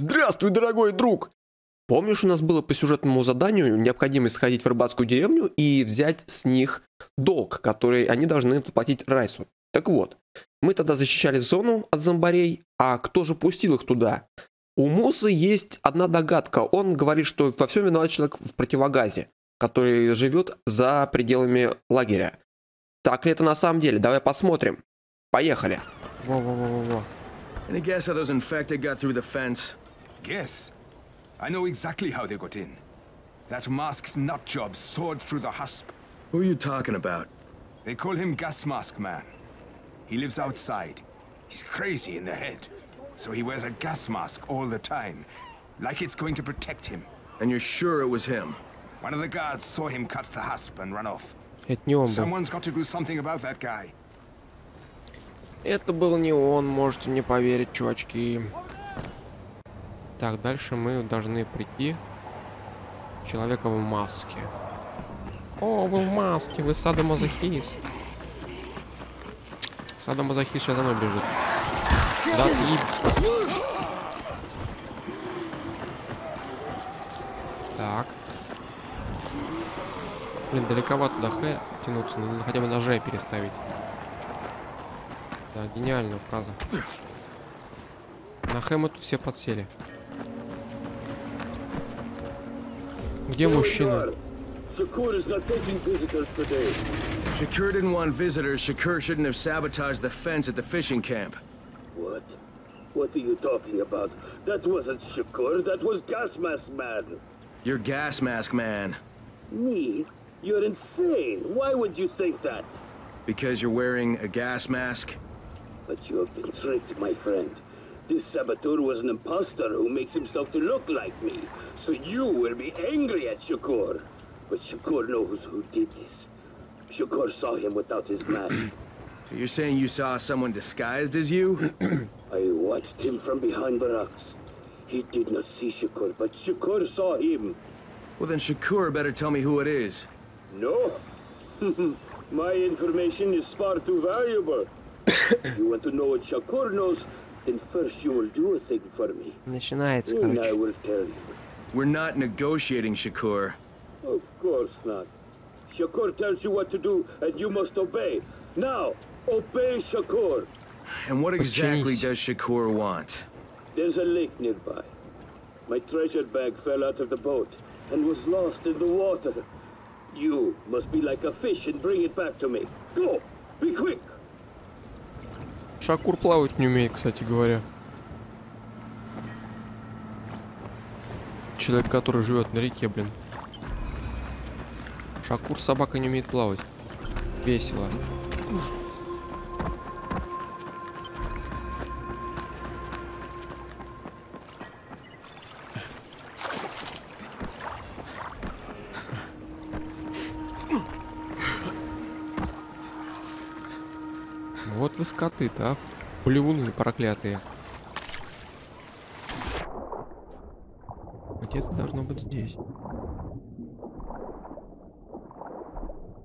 Здравствуй, дорогой друг! Помнишь, у нас было по сюжетному заданию необходимо сходить в рыбацкую деревню и взять с них долг, который они должны заплатить Райсу. Так вот, мы тогда защищали зону от зомбарей, а кто же пустил их туда? У Мусы есть одна догадка. Он говорит, что во всем виноват человек в противогазе, который живет за пределами лагеря. Так ли это на самом деле? Давай посмотрим. Поехали. Во-во-во-во-во. Any guess how those infected got through the fence? Guess. I know exactly how they got in. That masked nutjob soared through the husp. Who are you talking about? They call him Gas Mask Man. He lives outside. He's crazy in the head. So he wears a gas mask all the time. Like it's going to protect him. And you're sure it was him? One of the guards saw him cut the husp and run off. Это не он был. Someone's got to do something about that guy. Это был не он, можете мне поверить, чувачки. Так, дальше мы должны прийти человека в маске. О, вы в маске, вы садомазохист. Садомазохист сейчас за мной бежит. Да ты... Так. Блин, далековато до Х тянуться, надо хотя бы на Ж переставить. Да, гениальная фраза. На Х мы тут все подсели. Где мужчина? Shakur is not taking visitors today. If Shakur didn't want visitors, Shakur shouldn't have sabotaged the fence at the fishing camp. What? What are you talking about? That wasn't Shakur, that was Gas Mask Man. You're gas mask man. Me? You're insane. Why would you think that? Because you're wearing a gas mask? But you have been tricked, my friend. This saboteur was an impostor who makes himself to look like me. So you will be angry at Shakur. But Shakur knows who did this. Shakur saw him without his mask. So you're saying you saw someone disguised as you? I watched him from behind the rocks. He did not see Shakur, but Shakur saw him. well, then Shakur better tell me who it is. No? My information is far too valuable. if you want to know what Shakur knows, then first you will do a thing for me. Начинается, Then I короче. will tell you. We're not negotiating, Shakur. Of course not. Shakur tells you what to do, and you must obey. Now, obey Shakur. And what exactly Подчинись. does Shakur want? There's a lake nearby. My treasure bag fell out of the boat and was lost in the water. You must be like a fish and bring it back to me. Go! Be quick! Шакур плавать не умеет, кстати говоря. Человек, который живет на реке, блин. Шакур собака не умеет плавать. Весело. Вот вы скоты-то, а. Плевуны проклятые. Где-то должно быть здесь.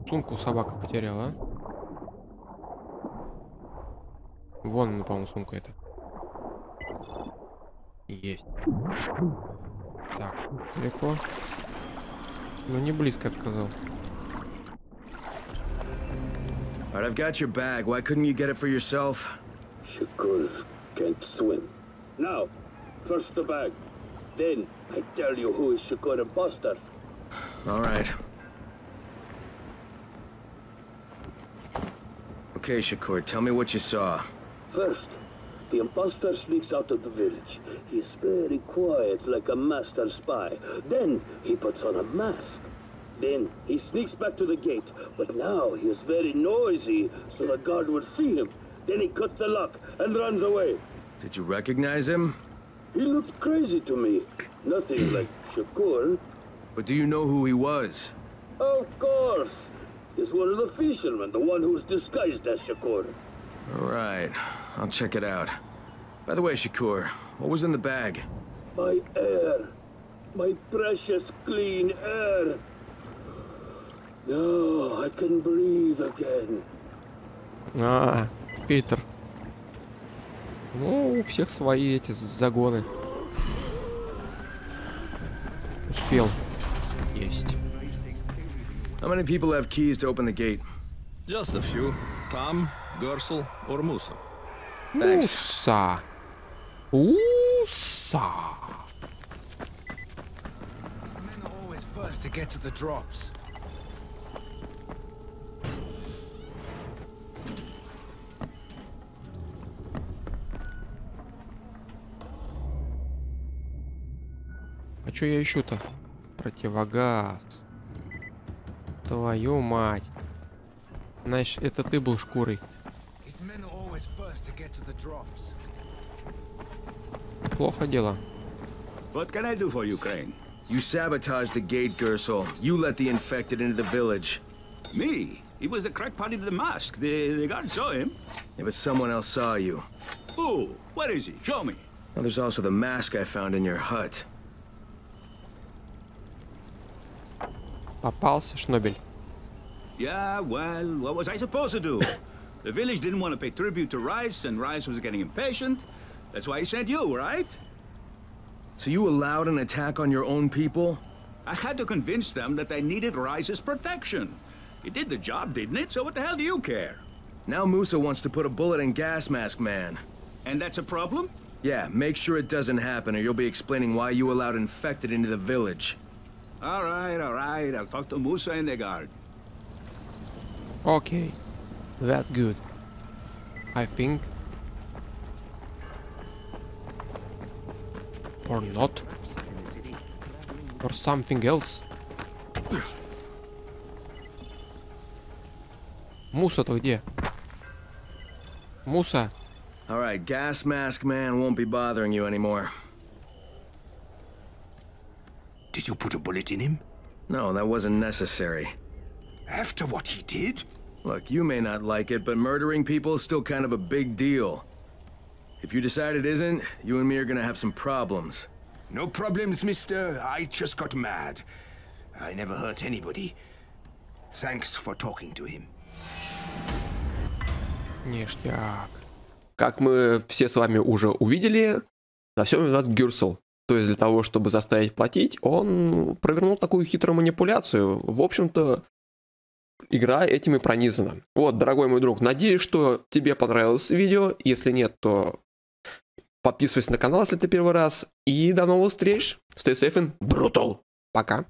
Сумку собака потеряла? Вон она, по-моему, сумка эта. Есть. Так, далеко. Ну, не близко, я сказал. All right, I've got your bag. Why couldn't you get it for yourself? Shakur can't swim. Now, first the bag. Then, I tell you who is Shakur imposter. All right. Okay, Shakur, tell me what you saw. First, the imposter sneaks out of the village. He is very quiet, like a master spy. Then, he puts on a mask. Then, he sneaks back to the gate. But now, he is very noisy, so the guard will see him. Then he cuts the lock and runs away. Did you recognize him? He looks crazy to me. Nothing like Shakur. But do you know who he was? Of course. He's one of the fishermen, the one who's disguised as Shakur. All right, I'll check it out. By the way, Shakur, what was in the bag? My air. My precious clean air. Now I can breathe again. А, Питер. Ну, у всех свои эти загоны. Успел. Есть. How many people have keys to open the gate? Just a few. Tom, Gersel, or Musa. Уса. Уса. These men are always first to get to the drops. А чё я ищу-то? Противогаз. Твою мать. Значит, это ты был шкурой. These men are always first to get to the drops. Плохо дело. What can I do for you, Crane? You sabotaged the gate, Gersel. You let the infected into the village. Me? He was the crackpot in the mask. The, the guard saw him. Yeah, but someone else saw you. Who? Where is he? Show me. Now, there's also the mask I found in your hut. Попался Шнобель. Yeah, well, what was I supposed to do? the village didn't want to pay tribute to Rais, and Rais was getting impatient. That's why he sent you, right? So you allowed an attack on your own people? I had to convince them that they needed Rais's protection. It did the job, didn't it? So what the hell do you care? Now Musa wants to put a bullet in Gas Mask Man. And that's a problem? Yeah, make sure it doesn't happen or you'll be explaining why you allowed Infected into the village. All right, all right. I'll talk to Musa and the guard. Окей. That's good. I think. Or not. Or something else. Муса-то где? Муса. Alright, Gas Mask Man won't be bothering you anymore. Did you put a bullet in him? No, that wasn't necessary. After what he did? Look, you may not like it, but murdering people is still kind of a big deal. If you decide it isn't, you and me are gonna have some problems. No problems, mister. I just got mad. I never hurt anybody. Thanks for talking to him. Ништяк. Как мы все с вами уже увидели, на всем виноват Гюрсел. То есть для того, чтобы заставить платить, он провернул такую хитрую манипуляцию. В общем-то, игра этим и пронизана. Вот, дорогой мой друг, надеюсь, что тебе понравилось видео. Если нет, то подписывайся на канал, если ты первый раз. И до новых встреч. Stay safe and brutal. Пока.